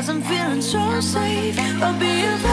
Cause I'm feeling so safe. I'll be your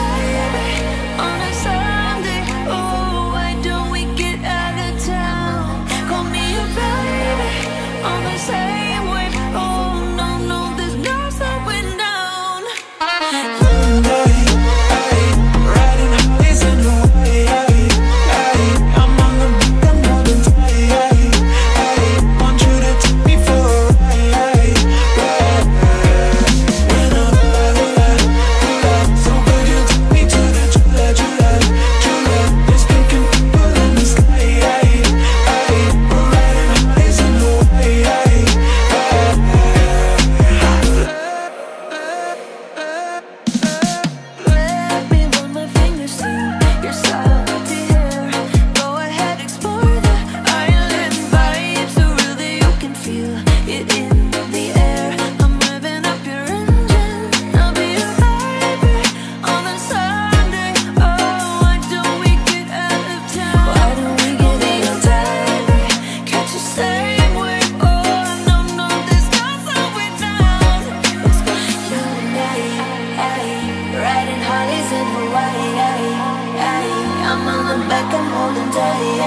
back and hold and die.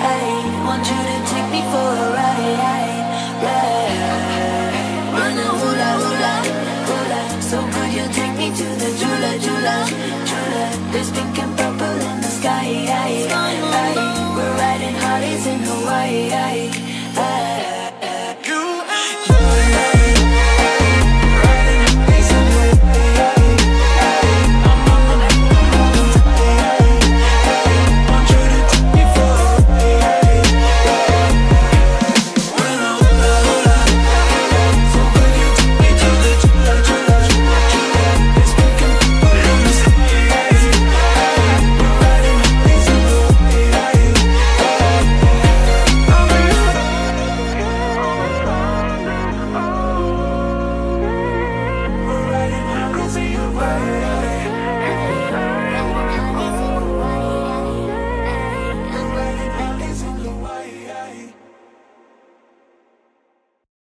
I want you to take me for a ride, ride. Run a hula hula hula, so could you take me to the Jula Jula Jula. There's pink and purple in the sky. I, I, we're riding Harleys in Hawaii. I,